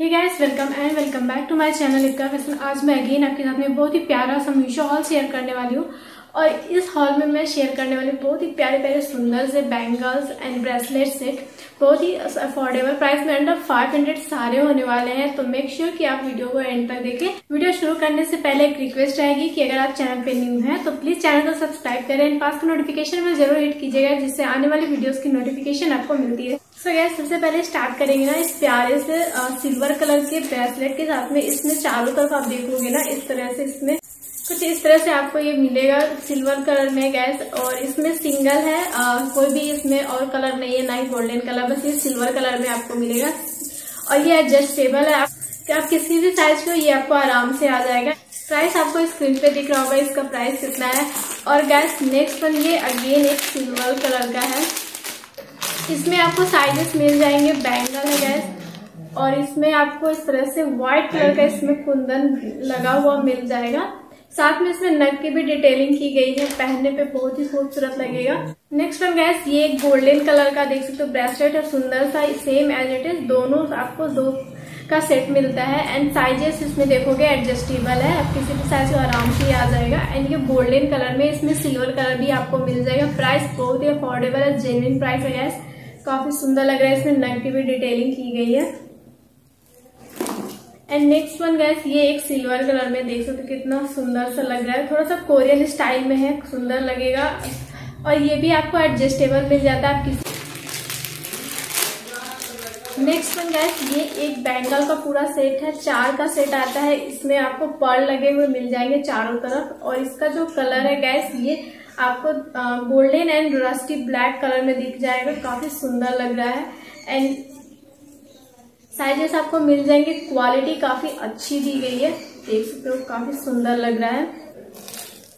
Hey guys welcome and welcome back to my channel Ikka fashion आज मैं again आपके साथ में बहुत ही प्यारा सा मीशो हॉल शेयर करने वाली हूँ। और इस हॉल में मैं शेयर करने वाली बहुत ही प्यारे प्यारे सुंदर से बैंगल्स एंड ब्रेसलेट सेट बहुत ही अफोर्डेबल प्राइस में अंडर 500 सारे होने वाले हैं। तो मेक श्योर sure कि आप वीडियो को एंड तक देखें। वीडियो शुरू करने से पहले एक रिक्वेस्ट रहेगी कि अगर आप चैनल पे न्यू हैं तो प्लीज़ चैनल को सब्सक्राइब करें। एंड पास का नोटिफिकेशन में ज़रूर हिट कीजिएगा, जिससे आने वाली वीडियो की नोटिफिकेशन आपको मिलती है। सो गैस सबसे पहले स्टार्ट करेंगे ना इस प्यारे से सिल्वर कलर के ब्रेसलेट के साथ में। इसमें चारों तरफ़ आप देखोगे ना, इस तरह से इसमें कुछ इस तरह से आपको ये मिलेगा सिल्वर कलर में गैस और इसमें सिंगल है आ, कोई भी इसमें और कलर नहीं है ना ही गोल्डन कलर बस ये सिल्वर कलर में आपको मिलेगा। और ये एडजस्टेबल है आप, आप किसी भी साइज़ को ये आपको आराम से आ जाएगा। प्राइस आपको स्क्रीन पे दिख रहा होगा इसका प्राइस कितना है। और गैस नेक्स्ट वन ये अगेन एक सिल्वर कलर का है। इसमें आपको साइजेस मिल जाएँगे बैंगल है गैस और इसमें आपको इस तरह से व्हाइट कलर का इसमें कुंदन लगा हुआ मिल जाएगा। साथ में इसमें नग की भी डिटेलिंग की गई है, पहनने पे बहुत ही खूबसूरत लगेगा। नेक्स्ट वन गैस ये गोल्डन कलर का देख सकते हो ब्रेसलेट है सुंदर सा सेम एज इट इज़ दोनों आपको दो का सेट मिलता है। एंड साइजेस इसमें देखोगे एडजस्टेबल है, आप किसी भी साइज़ को आराम से आ जाएगा। एंड ये गोल्डन कलर में इसमें सिल्वर कलर भी आपको मिल जाएगा। प्राइस बहुत ही अफोर्डेबल है जेन्युइन प्राइस है गैस काफ़ी सुंदर लग रहा है, इसमें नग की भी डिटेलिंग की गई है। एंड नेक्स्ट वन गैस ये एक सिल्वर कलर में देख सकते कितना सुंदर सा लग रहा है। थोड़ा सा कोरियन स्टाइल में है, सुंदर लगेगा। और ये भी आपको एडजस्टेबल मिल जाता है, आप किसी नेक्स्ट वन गैस ये एक बैंगल का पूरा सेट है, चार का सेट आता है। इसमें आपको पर्ल लगे हुए मिल जाएँगे चारों तरफ़। और इसका जो कलर है गैस ये आपको golden and rusty black colour में दिख जाएगा। काफ़ी सुंदर लग रहा है। एंड साइजेस आपको मिल जाएँगे। क्वालिटी काफ़ी अच्छी दी गई है। देख सकते हो, काफ़ी सुंदर लग रहा है।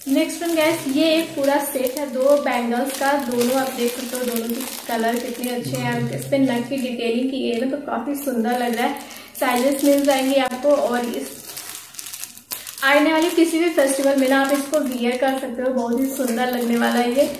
नेक्स्ट वन गैस ये एक पूरा सेट है। दो बैंगल्स का, दोनों आप देख सकते हो, दोनों के कलर कितने अच्छे हैं। इस पे नक की डिटेलिंग की गई है तो काफ़ी सुंदर लग रहा है। साइजेस मिल जाएँगे आपको और इस आने वाली किसी भी फेस्टिवल में ना आप इसको वियर कर सकते हो। बहुत ही सुंदर लगने वाला है ये।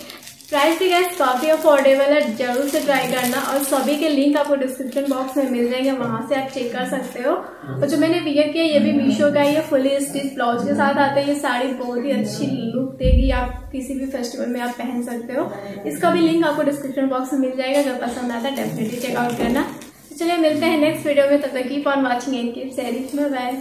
प्राइस भी गैस काफ़ी अफोर्डेबल है, ज़रूर से ट्राई करना और सभी के लिंक आपको डिस्क्रिप्शन बॉक्स में मिल जाएँगे, वहाँ से आप चेक कर सकते हो। और जो मैंने वियर किया, ये भी मीशो का ये फुली स्टिच ब्लाउज के साथ आता है, ये साड़ी बहुत ही अच्छी लुक देगी, आप किसी भी फेस्टिवल में आप पहन सकते हो। इसका भी लिंक आपको डिस्क्रिप्शन बॉक्स में मिल जाएगा, अगर पसंद आता है डेफिनेटली चेकआउट करना। तो चलिए मिलते हैं नेक्स्ट वीडियो में, तब तक keep on watching and keep cherish bye